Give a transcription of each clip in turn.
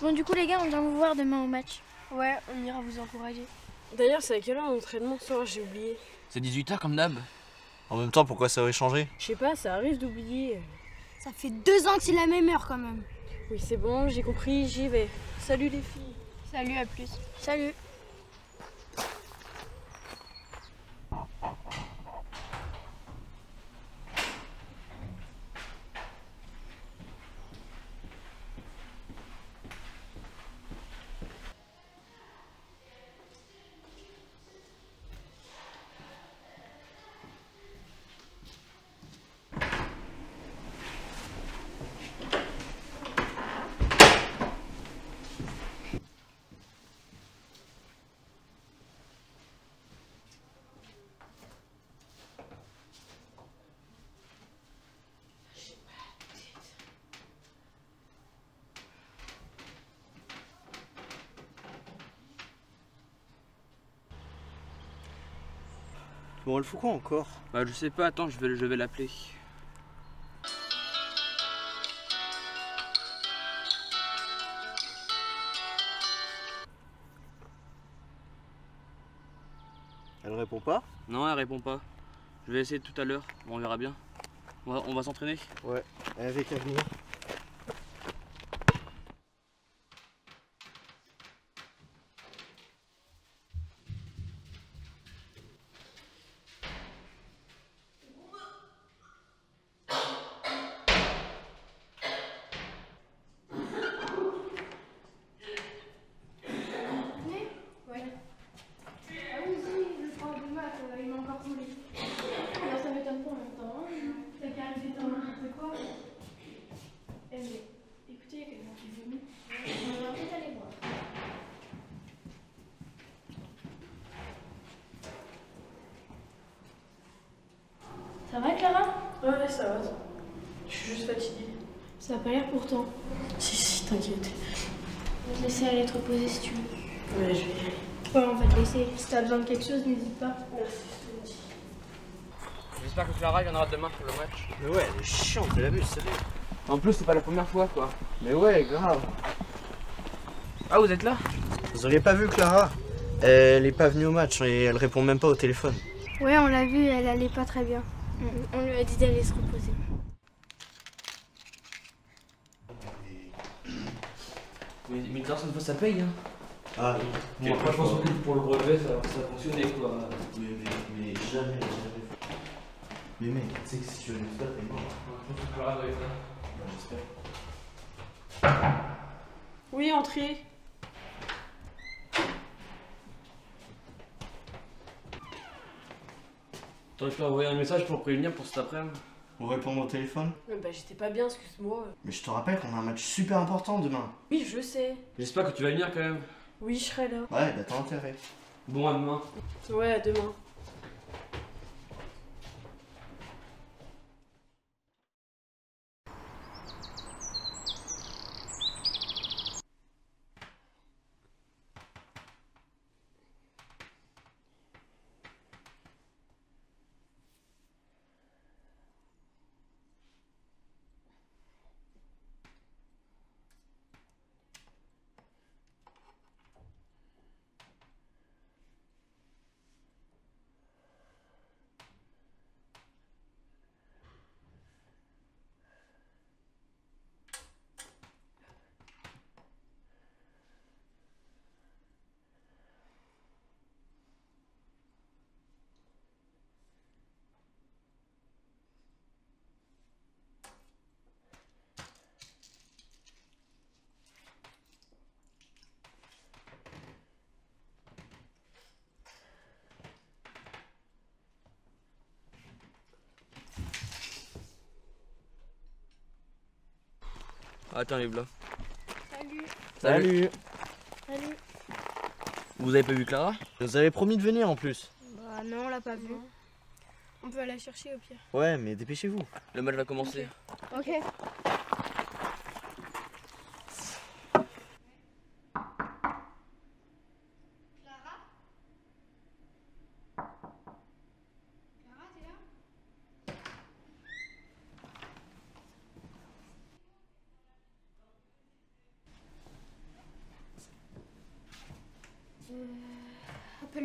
Bon, du coup, les gars, on vient vous voir demain au match. Ouais, on ira vous encourager. D'ailleurs, c'est à quelle heure l'entraînement soir J'ai oublié. C'est 18h comme d'hab. En même temps, pourquoi ça aurait changé? Je sais pas, ça arrive d'oublier. Ça fait deux ans que c'est la même heure quand même. Oui, c'est bon, j'ai compris, j'y vais. Salut les filles. Salut, à plus. Salut. Bon, elle fout quoi encore Bah je sais pas, attends, je vais, je vais l'appeler. Elle répond pas Non, elle répond pas. Je vais essayer tout à l'heure, Bon, on verra bien. On va, s'entraîner Ouais, avec avenir. Ah oui, si, le prof de maths, euh, il m'a encore collé. Alors ça m'étonne pas en même temps. Hein. T'as qu'à arrêter de n'importe quoi. Eh mais, écoutez, il y a quelqu'un qui vomit. On va peut-être aller voir. Ça va, Clara? Ouais, ça va. Je suis juste fatiguée. Ça a pas l'air pourtant. Si, si, t'inquiète. On va te laisser aller te reposer si tu veux. Ouais, je vais y aller. Ouais, on va te laisser. Si t'as besoin de quelque chose, n'hésite pas. Merci, je te dis. J'espère que Clara viendra demain pour le match. Mais ouais, elle est chiante, elle abuse, sérieux. En plus, c'est pas la première fois quoi. Mais ouais, grave. Ah, vous êtes là? Vous auriez pas vu Clara? Elle est pas venue au match et elle répond même pas au téléphone. Ouais, on l'a vu, elle allait pas très bien. On- On lui a dit d'aller se reposer. Mais, mais de toute façon, ça paye hein. Ah je pense que pour le brevet, ça, ça a fonctionné quoi. Mais, mais, mais jamais, jamais. Mais mec, tu sais que si tu réussis pas, t'es mort. Je pense que être là. Bah, j'espère. Oui, entrez. T'aurais pu envoyer un message pour prévenir pour cet après-midi. On répond au téléphone Bah, j'étais pas bien, excuse-moi. Mais je te rappelle qu'on a un match super important demain. Oui, je sais. J'espère que tu vas venir quand même. Oui, je serai là. Ouais, bah t'as intérêt. Bon, à demain. Ouais, à demain. Attends, les là. Salut. Salut Salut. Vous avez pas vu Clara? Vous avez promis de venir en plus. Bah non, on l'a pas vu. On peut aller la chercher au pire. Ouais, mais dépêchez-vous. Le match va commencer. Ok.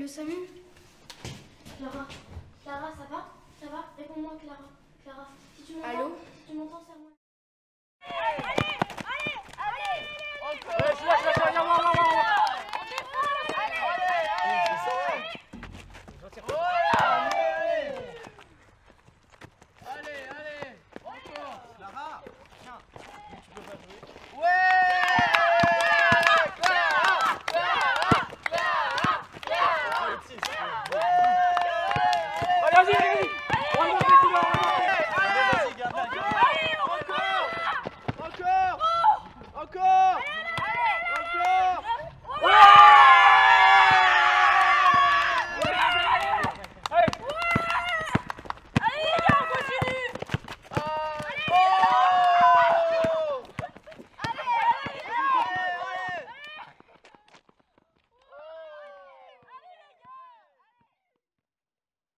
Samu Clara. Clara, ça va? Ça va? Réponds-moi, Clara. Clara, si tu m'entends, si tu m'entends, serre-moi.